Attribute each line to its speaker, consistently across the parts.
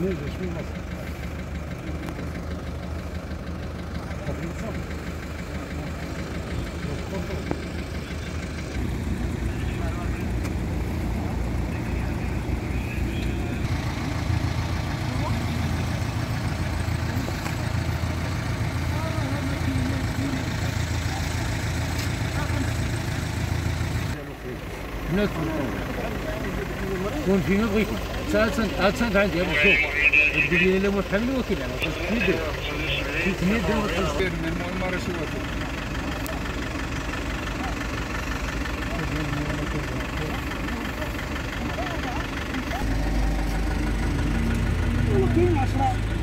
Speaker 1: Nee, ich will was. Continua, continua. تاتن تاتن عندي أنا شوف. بدي لي لما تحمل وكذا. أنا قلت تمد تمد وخلص المهم
Speaker 2: شو كاين 10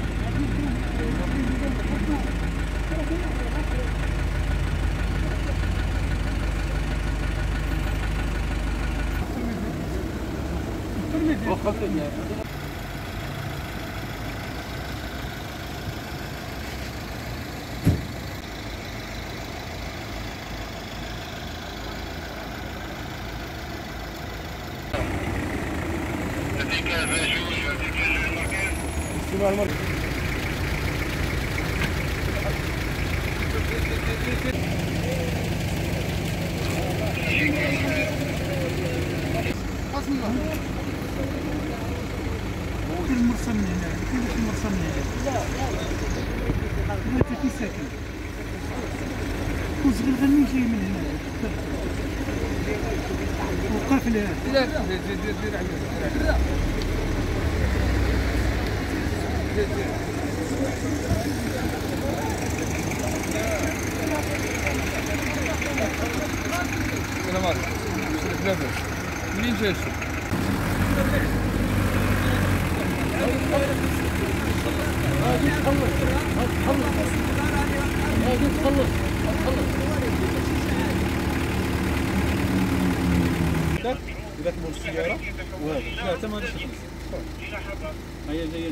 Speaker 3: Bismillah. مرسى من هنا كل مرسى من هنا انت في ساكن وصغير غني جاي من هنا وقافله
Speaker 2: لا دير دير دير عليه سلامات لاباس منين جاي الشوك؟
Speaker 4: اذا تمر السياره وهذا لا تمام هيا
Speaker 1: جاية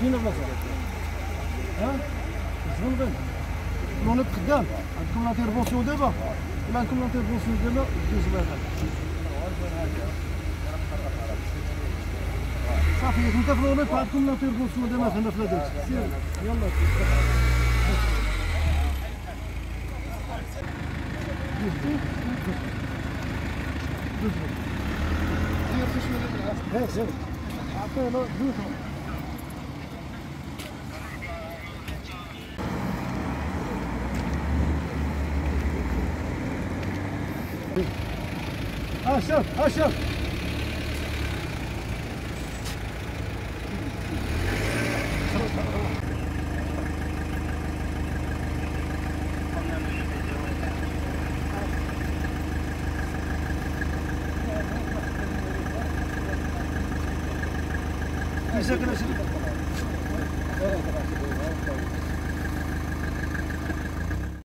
Speaker 1: فين البلاصه ها شغل لونيت قدام عندكم لانترفونسيون دابا ولا عندكم لانترفونسيون دابا دوز لها صافي انت في لونيت عندكم لانترفونسيون دابا هنا في لادوس سير يلا هيك هيك عطينا Aşağı, aşağı. Bize karşı. Evet, karşı.